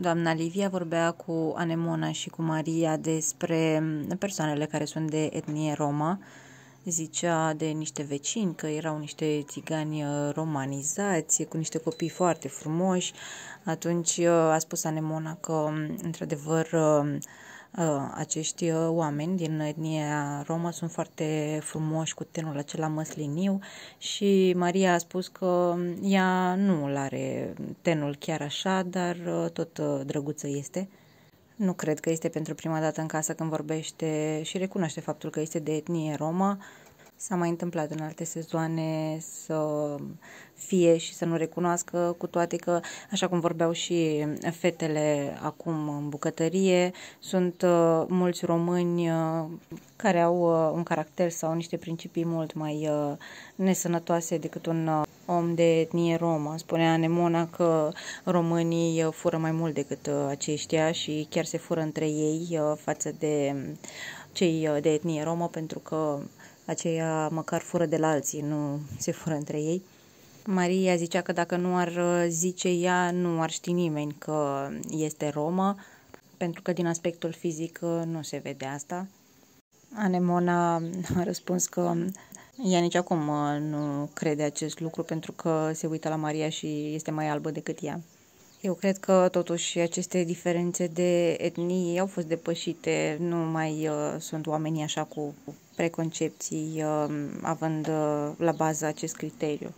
Doamna Livia vorbea cu Anemona și cu Maria despre persoanele care sunt de etnie romă. Zicea de niște vecini că erau niște țigani uh, romanizați, cu niște copii foarte frumoși. Atunci uh, a spus Anemona că, într-adevăr, uh, Uh, acești uh, oameni din etnia romă sunt foarte frumoși cu tenul acela măsliniu și Maria a spus că ea nu îl are tenul chiar așa, dar uh, tot drăguță este. Nu cred că este pentru prima dată în casă când vorbește și recunoaște faptul că este de etnie romă. S-a mai întâmplat în alte sezoane să fie și să nu recunoască, cu toate că, așa cum vorbeau și fetele acum în bucătărie, sunt uh, mulți români uh, care au uh, un caracter sau niște principii mult mai uh, nesănătoase decât un uh, om de etnie romă. Spunea Nemona că românii uh, fură mai mult decât uh, aceștia și chiar se fură între ei uh, față de cei uh, de etnie romă pentru că aceia măcar fură de la alții, nu se fură între ei. Maria zicea că dacă nu ar uh, zice ea, nu ar ști nimeni că este romă, pentru că din aspectul fizic uh, nu se vede asta. Anemona a răspuns că ea nici acum uh, nu crede acest lucru pentru că se uită la Maria și este mai albă decât ea. Eu cred că totuși aceste diferențe de etnie au fost depășite, nu mai uh, sunt oamenii așa cu preconcepții uh, având uh, la bază acest criteriu.